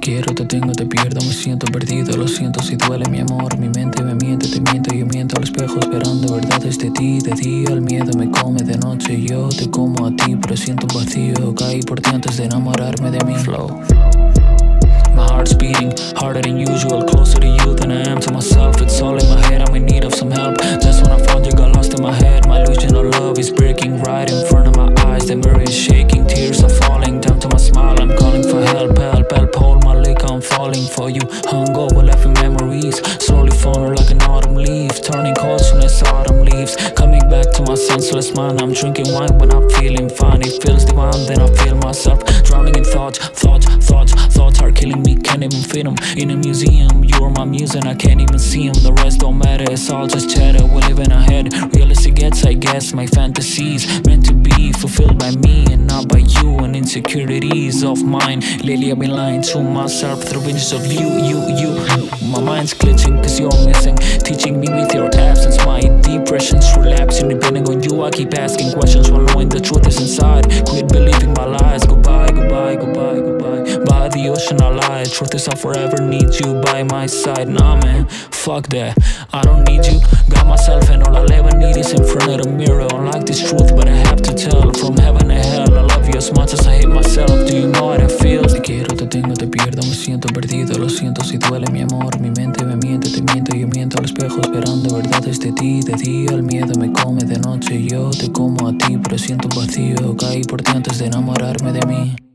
quiero, te tengo, te pierdo, me siento perdido. Lo siento si duele mi amor. Mi mente me miente, te miento, yo miento al espejo esperando verdades de ti. De día el miedo me come, de noche yo te como a ti, pero siento un vacío. Caí por ti antes de enamorarme de mi flow. My heart's beating harder than usual, closer to you than I am to myself. It's all in my head, I'm in need of some help. Just when I found you, got lost in my head. My illusion of love is breaking right in front of my eyes. The mirror is shaking, tears are falling down to my smile. I'm calling for help, help, help. I'm falling for you. Hungover, in memories. Slowly falling like an autumn leaf. Turning cold soon as autumn leaves. Coming back to my senseless mind. I'm drinking wine when I'm feeling fine. It feels divine, then I feel myself drowning in thoughts, thoughts, thoughts. Thoughts are killing me, can't even fit them. In a museum, you're my muse and I can't even see them. The rest don't matter, it's all just chatter. We live in our head. Realistic gets, I guess, my fantasies meant to be fulfilled by me and not by you. Insecurities of mine. Lately, I've been lying to myself through visions of you, you, you. My mind's glitching cause you're missing. Teaching me with your absence, my depression's relapsing. Depending on you, I keep asking questions while knowing the truth is inside. Quit believing my lies. Goodbye, goodbye, goodbye, goodbye. By the ocean, I lie. Truth is, I forever need you by my side. Nah, man, fuck that. I don't need you. Got myself, and all I'll ever need is in front of the mirror. I like this truth, siento perdido. Lo siento si duele mi amor. Mi mente me miente, te miento, yo miento al espejo esperando verdades de ti. De día el miedo me come, de noche yo te como a ti, pero siento vacío. Caí por ti antes de enamorarme de mí.